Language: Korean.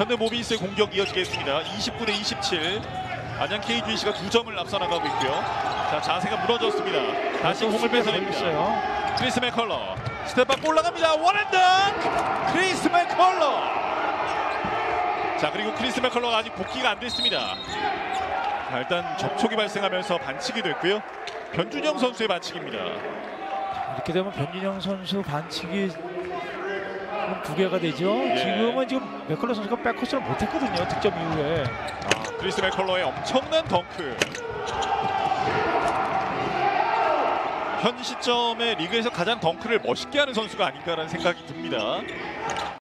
현대모비스의 공격 이어지겠습니다. 29대 27. 안양 KGC가 두 점을 앞서 나가고 있고요. 자 자세가 무너졌습니다. 다시 공을 뺏어냅니다. 크리스 맥컬러 step up 올라갑니다. one hand 덩크 크리스 맥컬러. 자 그리고 크리스 맥컬러가 아직 복귀가 안 됐습니다. 자, 일단 접촉이 발생하면서 반칙이 됐고요. 변준형 선수의 반칙입니다. 이렇게 되면 변준형 선수 반칙이 그럼 두 개가 되죠. 예. 지금은 지금 맥컬러 선수가 back court를 못했거든요. 득점 이후에. 아, 크리스 맥컬러의 엄청난 덩크. 현 시점에 리그에서 가장 덩크를 멋있게 하는 선수가 아닌가라는 생각이 듭니다.